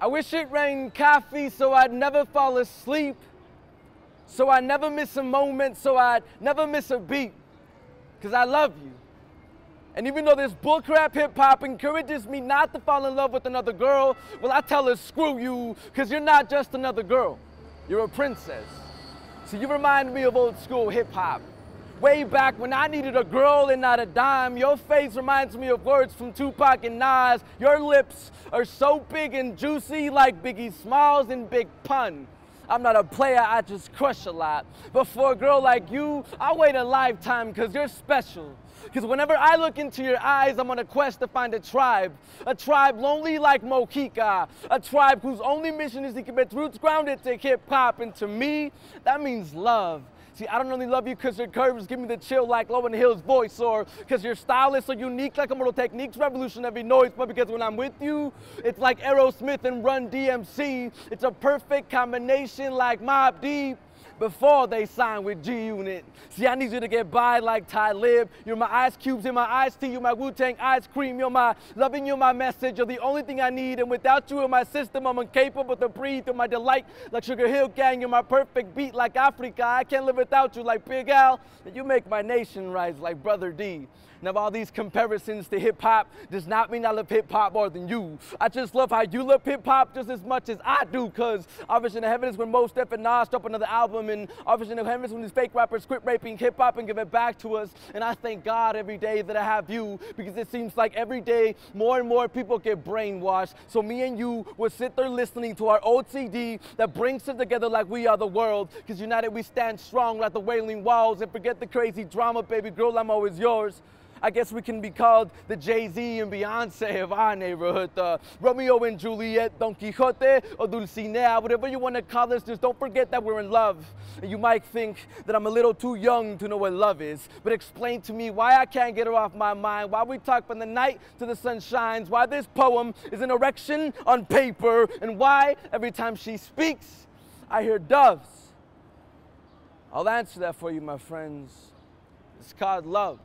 I wish it rained coffee so I'd never fall asleep. So I never miss a moment, so I'd never miss a beat. Cause I love you. And even though this bullcrap hip hop encourages me not to fall in love with another girl, well, I tell her, screw you, because you're not just another girl. You're a princess. So you remind me of old school hip hop. Way back when I needed a girl and not a dime, your face reminds me of words from Tupac and Nas. Your lips are so big and juicy like Biggie Smalls and Big Pun. I'm not a player, I just crush a lot. But for a girl like you, I'll wait a lifetime because you're special. Because whenever I look into your eyes, I'm on a quest to find a tribe. A tribe lonely like Mochica. A tribe whose only mission is to keep its roots grounded to hip hop. And to me, that means love. See, I don't only love you because your curves give me the chill like Lauryn Hill's voice, or because your style is so unique like Immortal Technique's, revolutionary noise, but because when I'm with you, it's like Aerosmith and Run DMC. It's a perfect combination like Mobb Deep before they signed with G Unit. See, I need you to get by like Ty Talib. You're my ice cubes in my ice tea. You're my Wu Tang ice cream. You're my loving. You're my message. You're the only thing I need. And without you in my system, I'm incapable to breathe. You're my delight like Sugar Hill Gang. You're my perfect beat like Africa. I can't live without you like Big L. And you make my nation rise like Brother D. Now, all these comparisons to hip hop does not mean I love hip hop more than you. I just love how you love hip hop just as much as I do, cause our vision of heaven is when Mos Def and Nas drop another album, and our vision of heaven when these fake rappers quit raping hip hop and give it back to us. And I thank God every day that I have you, because it seems like every day more and more people get brainwashed. So me and you will sit there listening to our old CD that brings us together like we are the world, cause united we stand strong like the wailing walls, and forget the crazy drama, baby girl, I'm always yours. I guess we can be called the Jay-Z and Beyonce of our neighborhood, the Romeo and Juliet, Don Quixote, or Dulcinea, whatever you want to call us, just don't forget that we're in love. And you might think that I'm a little too young to know what love is, but explain to me why I can't get her off my mind, why we talk from the night to the sun shines, why this poem is an erection on paper, and why every time she speaks, I hear doves. I'll answer that for you, my friends. It's called love.